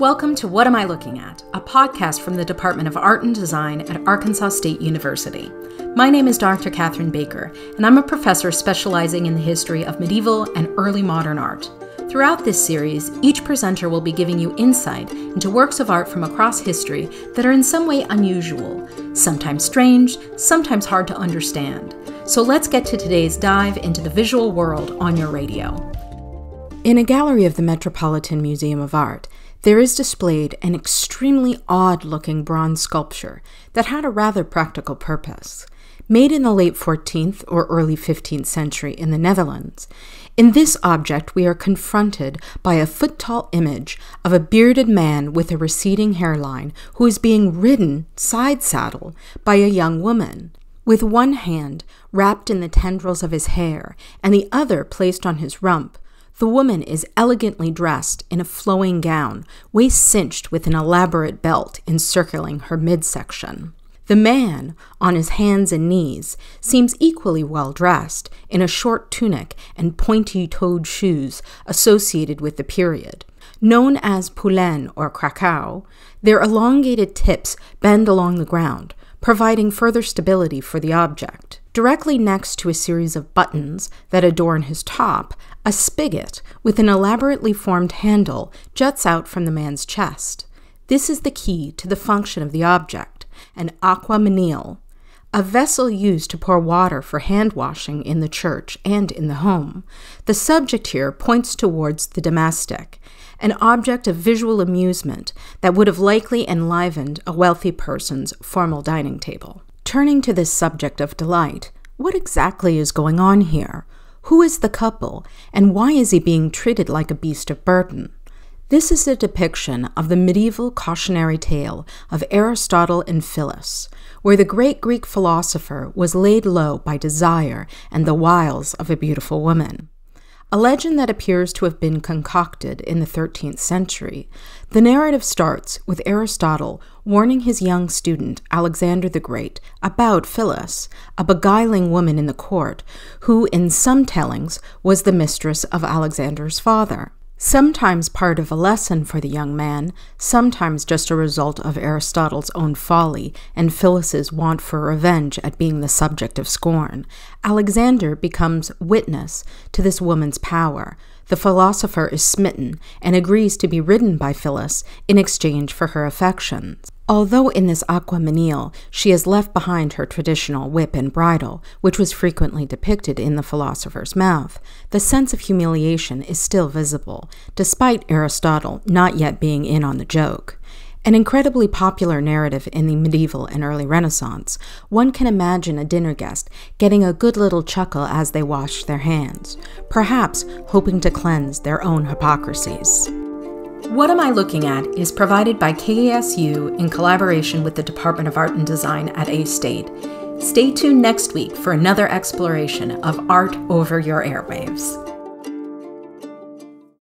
Welcome to What Am I Looking At, a podcast from the Department of Art and Design at Arkansas State University. My name is Dr. Catherine Baker, and I'm a professor specializing in the history of medieval and early modern art. Throughout this series, each presenter will be giving you insight into works of art from across history that are in some way unusual, sometimes strange, sometimes hard to understand. So let's get to today's dive into the visual world on your radio. In a gallery of the Metropolitan Museum of Art, there is displayed an extremely odd looking bronze sculpture that had a rather practical purpose. Made in the late 14th or early 15th century in the Netherlands, in this object we are confronted by a foot tall image of a bearded man with a receding hairline who is being ridden side saddle by a young woman. With one hand wrapped in the tendrils of his hair and the other placed on his rump, the woman is elegantly dressed in a flowing gown, waist cinched with an elaborate belt encircling her midsection. The man, on his hands and knees, seems equally well dressed in a short tunic and pointy toed shoes associated with the period. Known as poulaine or crakow, their elongated tips bend along the ground, providing further stability for the object. Directly next to a series of buttons that adorn his top, a spigot with an elaborately formed handle juts out from the man's chest. This is the key to the function of the object, an aqua a vessel used to pour water for hand washing in the church and in the home. The subject here points towards the domestic, an object of visual amusement that would have likely enlivened a wealthy person's formal dining table. Turning to this subject of delight, what exactly is going on here? Who is the couple, and why is he being treated like a beast of burden? This is a depiction of the medieval cautionary tale of Aristotle and Phyllis, where the great Greek philosopher was laid low by desire and the wiles of a beautiful woman. A legend that appears to have been concocted in the 13th century, the narrative starts with Aristotle warning his young student, Alexander the Great, about Phyllis, a beguiling woman in the court, who, in some tellings, was the mistress of Alexander's father sometimes part of a lesson for the young man, sometimes just a result of Aristotle's own folly and Phyllis's want for revenge at being the subject of scorn, Alexander becomes witness to this woman's power. The philosopher is smitten and agrees to be ridden by Phyllis in exchange for her affections. Although in this Aquamanile, she has left behind her traditional whip and bridle, which was frequently depicted in the philosopher's mouth, the sense of humiliation is still visible, despite Aristotle not yet being in on the joke. An incredibly popular narrative in the medieval and early Renaissance, one can imagine a dinner guest getting a good little chuckle as they wash their hands, perhaps hoping to cleanse their own hypocrisies. What Am I Looking At is provided by KASU in collaboration with the Department of Art and Design at A State. Stay tuned next week for another exploration of art over your airwaves.